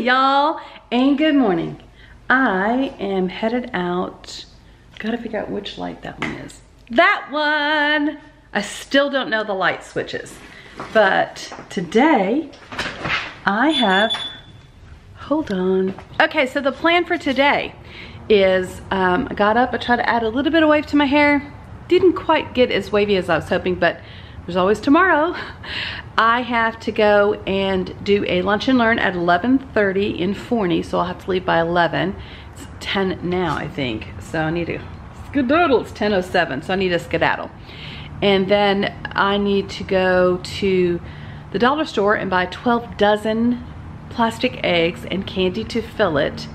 y'all and good morning. I am headed out. Gotta figure out which light that one is. That one! I still don't know the light switches. But today I have, hold on. Okay, so the plan for today is um, I got up, I tried to add a little bit of wave to my hair. Didn't quite get as wavy as I was hoping, but there's always tomorrow. I have to go and do a lunch and learn at 11.30 in Forney, so I'll have to leave by 11. It's 10 now, I think. So I need to skedaddle. It's 10.07, so I need to skedaddle. And then I need to go to the dollar store and buy 12 dozen plastic eggs and candy to fill it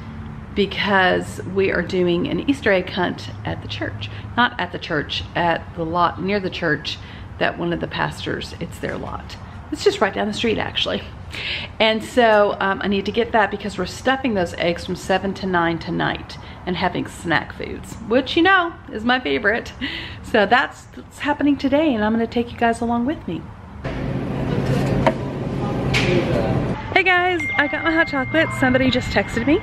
because we are doing an Easter egg hunt at the church. Not at the church, at the lot near the church that one of the pastors, it's their lot. It's just right down the street actually. And so um, I need to get that because we're stuffing those eggs from 7 to 9 tonight and having snack foods, which you know is my favorite. So that's, that's happening today and I'm gonna take you guys along with me. Hey guys, I got my hot chocolate. Somebody just texted me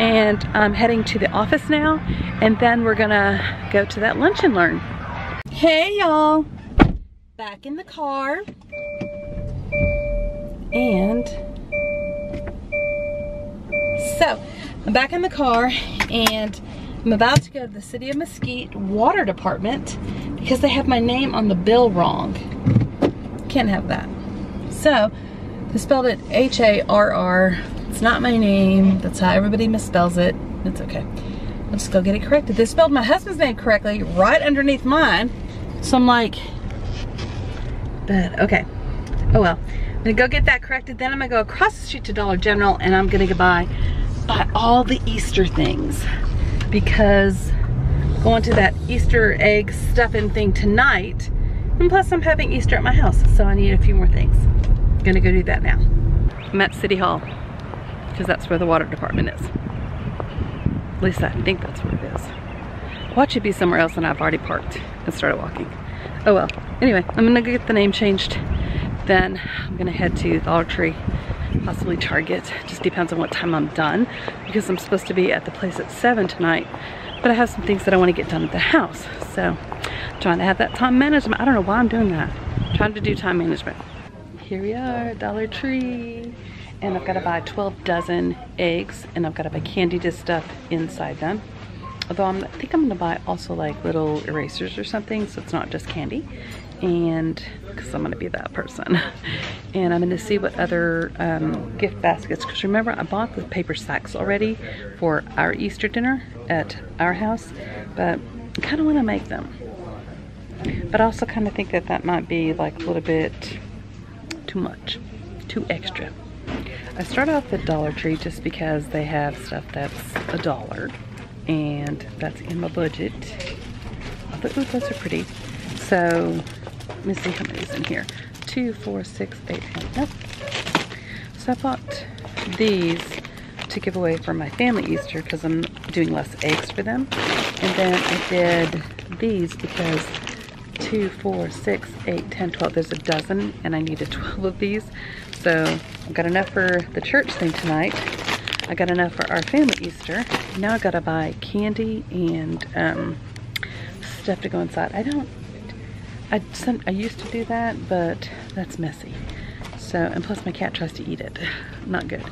and I'm heading to the office now and then we're gonna go to that lunch and learn. Hey y'all, back in the car and so I'm back in the car and I'm about to go to the City of Mesquite Water Department because they have my name on the bill wrong. Can't have that. So they spelled it H-A-R-R. It's not my name. That's how everybody misspells it. It's okay. I'll just go get it corrected. They spelled my husband's name correctly right underneath mine. So I'm like, but okay. Oh well. I'm gonna go get that corrected. Then I'm gonna go across the street to Dollar General and I'm gonna go buy, buy all the Easter things because going to that Easter egg stuffing thing tonight. And plus I'm having Easter at my house, so I need a few more things. I'm gonna go do that now. I'm at City Hall because that's where the water department is. At least I think that's where it is. Watch it be somewhere else and I've already parked and started walking. Oh well. Anyway, I'm gonna get the name changed then I'm gonna head to Dollar Tree, possibly Target. Just depends on what time I'm done because I'm supposed to be at the place at seven tonight. But I have some things that I wanna get done at the house. So trying to have that time management. I don't know why I'm doing that. I'm trying to do time management. Here we are, Dollar Tree. And I've gotta buy 12 dozen eggs and I've gotta buy candy to stuff inside them. Although I'm, I think I'm gonna buy also like little erasers or something so it's not just candy. And because I'm gonna be that person. And I'm gonna see what other um, gift baskets because remember I bought the paper sacks already for our Easter dinner at our house but I kind of want to make them. But I also kind of think that that might be like a little bit too much too extra. I started off at Dollar Tree just because they have stuff that's a dollar and that's in my budget. I thought, ooh, those are pretty. So let me see how many is in here. Two, four, six, eight, nine. Nope. So I bought these to give away for my family Easter because I'm doing less eggs for them. And then I did these because two, four, six, eight, ten, twelve. There's a dozen and I needed 12 of these. So I've got enough for the church thing tonight. I got enough for our family Easter. Now I gotta buy candy and um, stuff to go inside. I don't I, some, I used to do that, but that's messy. So, and plus my cat tries to eat it. Not good.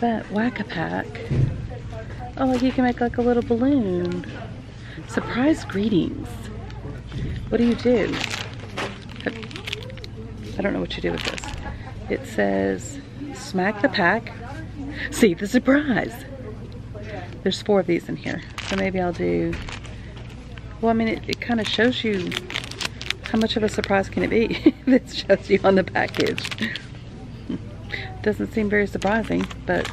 But Whack-A-Pack. Oh, you can make like a little balloon. Surprise greetings. What do you do? I don't know what you do with this. It says, smack the pack, see the surprise. There's four of these in here. So maybe I'll do, well, I mean, it, it kind of shows you how much of a surprise can it be? it shows you on the package. Doesn't seem very surprising, but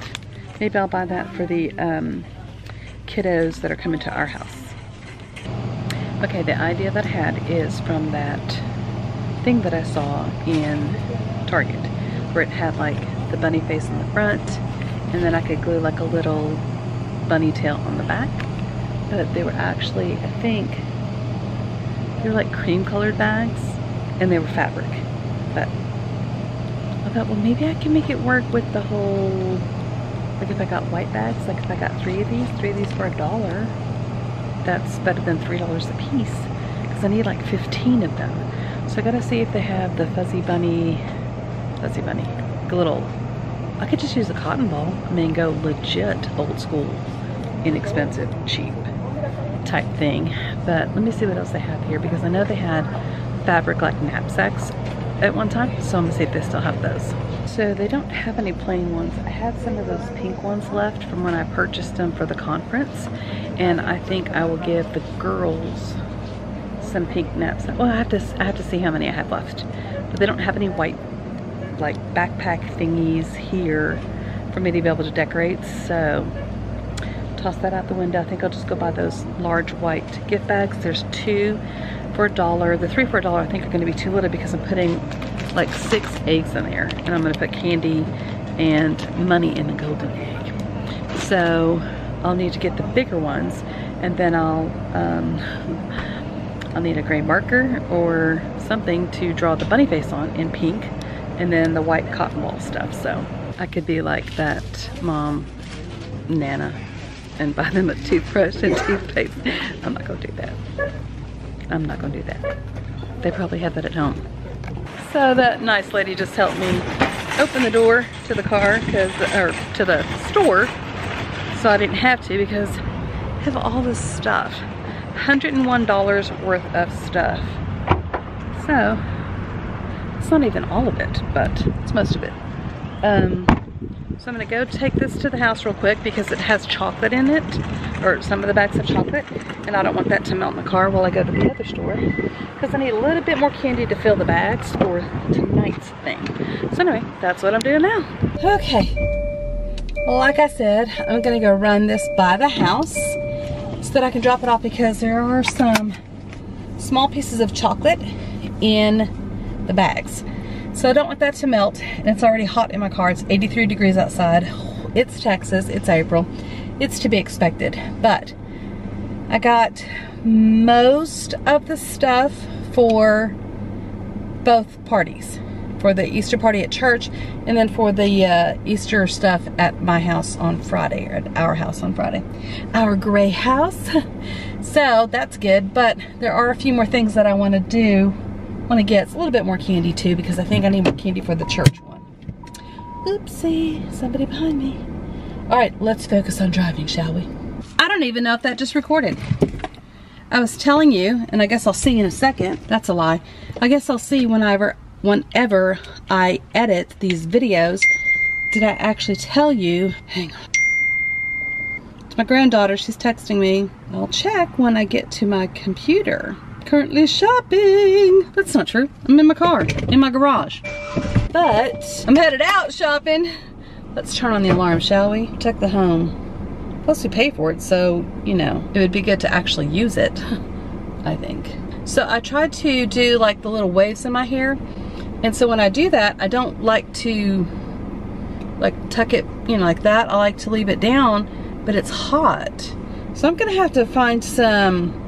maybe I'll buy that for the um, kiddos that are coming to our house. Okay, the idea that I had is from that thing that I saw in Target, where it had like the bunny face in the front, and then I could glue like a little bunny tail on the back. But they were actually, I think, they were like cream colored bags and they were fabric. But I thought, well, maybe I can make it work with the whole Like if I got white bags, like if I got three of these, three of these for a dollar, that's better than $3 a piece. Because I need like 15 of them. So I gotta see if they have the Fuzzy Bunny, Fuzzy Bunny, little, I could just use a cotton ball. I mean, go legit old school, inexpensive, cheap type thing. But let me see what else they have here because I know they had fabric like knapsacks at one time. So I'm gonna see if they still have those. So they don't have any plain ones. I had some of those pink ones left from when I purchased them for the conference. And I think I will give the girls some pink knapsacks. Well, I have to, I have to see how many I have left. But they don't have any white like backpack thingies here for me to be able to decorate. So toss that out the window. I think I'll just go buy those large white gift bags. There's two for a dollar. The three for a dollar I think are gonna be too little because I'm putting like six eggs in there and I'm gonna put candy and money in the golden egg. So I'll need to get the bigger ones and then I'll um, I'll need a gray marker or something to draw the bunny face on in pink and then the white cotton ball stuff. So I could be like that mom, Nana, and buy them a toothbrush and toothpaste. I'm not gonna do that. I'm not gonna do that. They probably have that at home. So that nice lady just helped me open the door to the car, cause, or to the store, so I didn't have to because I have all this stuff. $101 worth of stuff. So, it's not even all of it, but it's most of it. Um, so I'm gonna go take this to the house real quick because it has chocolate in it, or some of the bags have chocolate, and I don't want that to melt in the car while I go to the other store because I need a little bit more candy to fill the bags for tonight's thing. So anyway, that's what I'm doing now. Okay, like I said, I'm gonna go run this by the house so that I can drop it off because there are some small pieces of chocolate in the bags. So I don't want that to melt and it's already hot in my car. It's 83 degrees outside. It's Texas, it's April. It's to be expected, but I got most of the stuff for both parties. For the Easter party at church and then for the uh, Easter stuff at my house on Friday, or at our house on Friday. Our gray house. so that's good, but there are a few more things that I want to do want to get a little bit more candy too because I think I need more candy for the church one. Oopsie, somebody behind me. All right, let's focus on driving, shall we? I don't even know if that just recorded. I was telling you, and I guess I'll see in a second. That's a lie. I guess I'll see whenever, whenever I edit these videos. Did I actually tell you? Hang on. It's my granddaughter. She's texting me. I'll check when I get to my computer currently shopping. That's not true. I'm in my car, in my garage. But I'm headed out shopping. Let's turn on the alarm, shall we? Protect the home. Plus we pay for it, so, you know, it would be good to actually use it, I think. So I tried to do like the little waves in my hair. And so when I do that, I don't like to like tuck it, you know, like that. I like to leave it down, but it's hot. So I'm gonna have to find some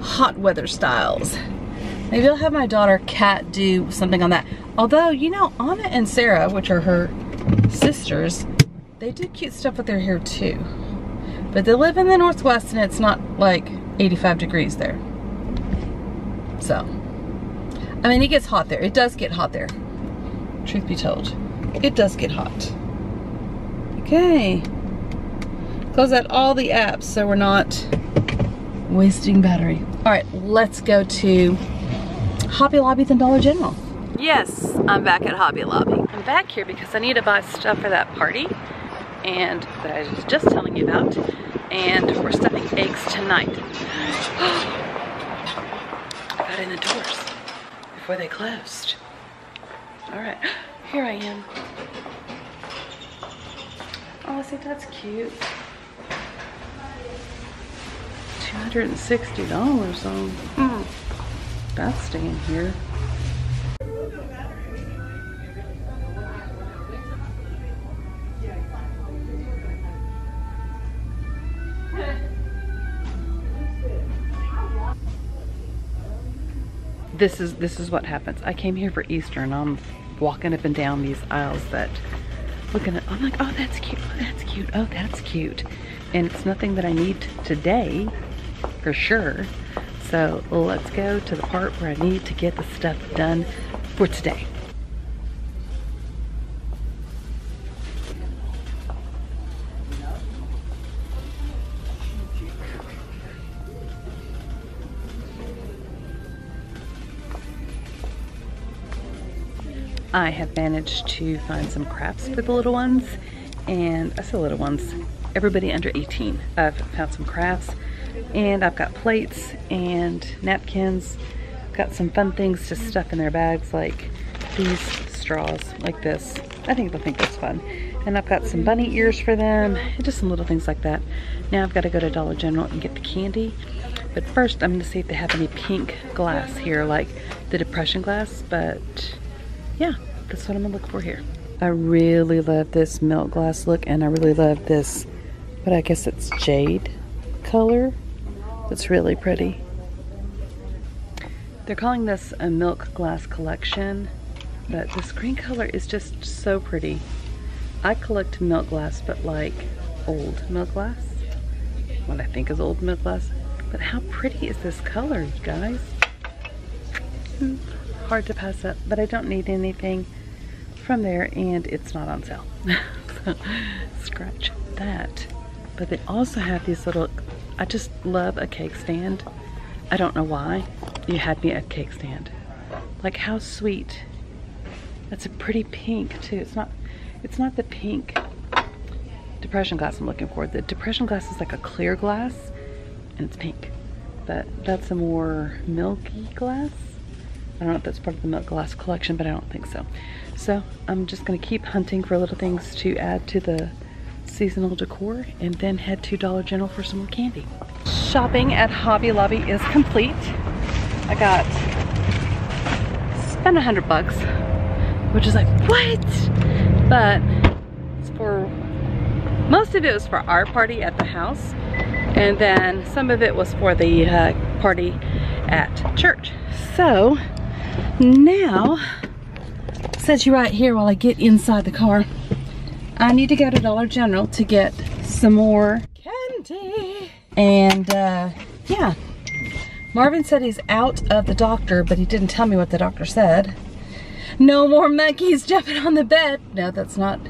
hot weather styles. Maybe I'll have my daughter Kat do something on that. Although, you know, Anna and Sarah, which are her sisters, they do cute stuff with their hair too. But they live in the Northwest and it's not like 85 degrees there. So, I mean, it gets hot there. It does get hot there. Truth be told, it does get hot. Okay. Close out all the apps so we're not wasting battery. All right, let's go to Hobby Lobby and Dollar General. Yes, I'm back at Hobby Lobby. I'm back here because I need to buy stuff for that party and that I was just telling you about. And we're stuffing eggs tonight. I got in the doors before they closed. All right, here I am. Oh, think that's cute. $260 on mm, that's staying here. This is this is what happens. I came here for Easter and I'm walking up and down these aisles that looking at, I'm like, oh, that's cute, oh, that's cute, oh, that's cute. And it's nothing that I need today, for sure. So let's go to the part where I need to get the stuff done for today. I have managed to find some crafts for the little ones and I say little ones, everybody under 18. I've found some crafts and I've got plates and napkins. Got some fun things to stuff in their bags like these straws like this. I think they'll think that's fun. And I've got some bunny ears for them, just some little things like that. Now I've got to go to Dollar General and get the candy. But first I'm gonna see if they have any pink glass here, like the depression glass, but yeah, that's what I'm gonna look for here. I really love this milk glass look and I really love this, but I guess it's jade color. It's really pretty. They're calling this a milk glass collection, but this green color is just so pretty. I collect milk glass, but like old milk glass. What I think is old milk glass. But how pretty is this color, you guys? Hmm hard to pass up, but I don't need anything from there and it's not on sale. so scratch that. But they also have these little, I just love a cake stand. I don't know why. You had me a cake stand. Like how sweet. That's a pretty pink too. It's not, it's not the pink depression glass I'm looking for. The depression glass is like a clear glass and it's pink. But that's a more milky glass. I don't know if that's part of the milk glass collection, but I don't think so. So I'm just gonna keep hunting for little things to add to the seasonal decor and then head to Dollar General for some more candy. Shopping at Hobby Lobby is complete. I got spent a hundred bucks, which is like, what? But it's for, most of it was for our party at the house. And then some of it was for the uh, party at church. So now, set you right here while I get inside the car. I need to go to Dollar General to get some more candy. And uh, yeah, Marvin said he's out of the doctor, but he didn't tell me what the doctor said. No more monkeys jumping on the bed. No, that's not,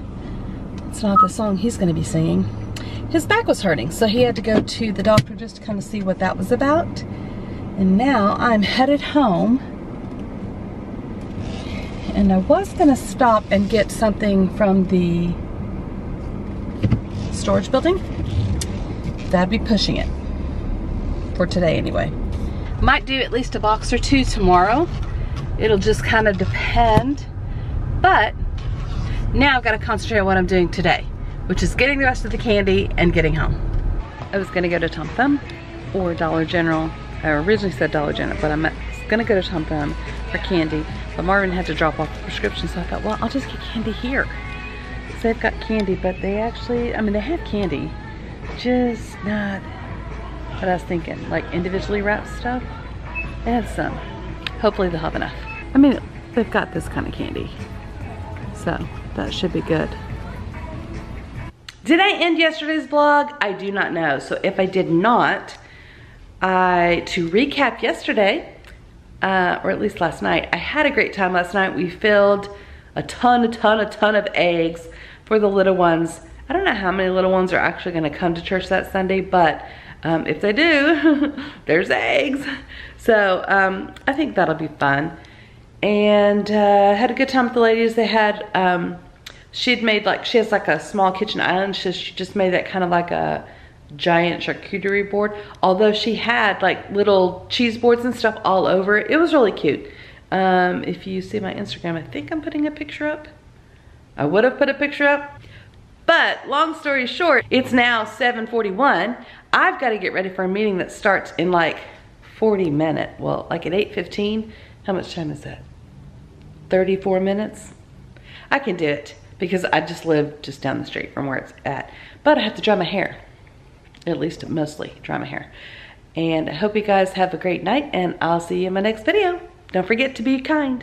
that's not the song he's gonna be singing. His back was hurting, so he had to go to the doctor just to kind of see what that was about. And now I'm headed home and I was gonna stop and get something from the storage building. That'd be pushing it for today anyway. Might do at least a box or two tomorrow. It'll just kind of depend. But now I've got to concentrate on what I'm doing today, which is getting the rest of the candy and getting home. I was gonna go to Tom Thumb or Dollar General. I originally said Dollar General, but I'm gonna go to Tom Thumb for candy but Marvin had to drop off the prescription, so I thought, well, I'll just get candy here. They've got candy, but they actually, I mean, they have candy, just not what I was thinking. Like individually wrapped stuff, they have some. Hopefully they'll have enough. I mean, they've got this kind of candy, so that should be good. Did I end yesterday's vlog? I do not know. So if I did not, I, to recap yesterday, uh, or at least last night. I had a great time last night. We filled a ton, a ton, a ton of eggs for the little ones. I don't know how many little ones are actually gonna come to church that Sunday, but um, if they do, there's eggs. So um, I think that'll be fun. And uh, had a good time with the ladies. They had, um, she'd made like, she has like a small kitchen island. She, she just made that kind of like a, giant charcuterie board. Although she had like little cheese boards and stuff all over it. It was really cute. Um, if you see my Instagram, I think I'm putting a picture up. I would have put a picture up. But long story short, it's now 7.41. I've got to get ready for a meeting that starts in like 40 minutes. Well, like at 8.15. How much time is that? 34 minutes? I can do it because I just live just down the street from where it's at. But I have to dry my hair at least mostly dry my hair. And I hope you guys have a great night and I'll see you in my next video. Don't forget to be kind.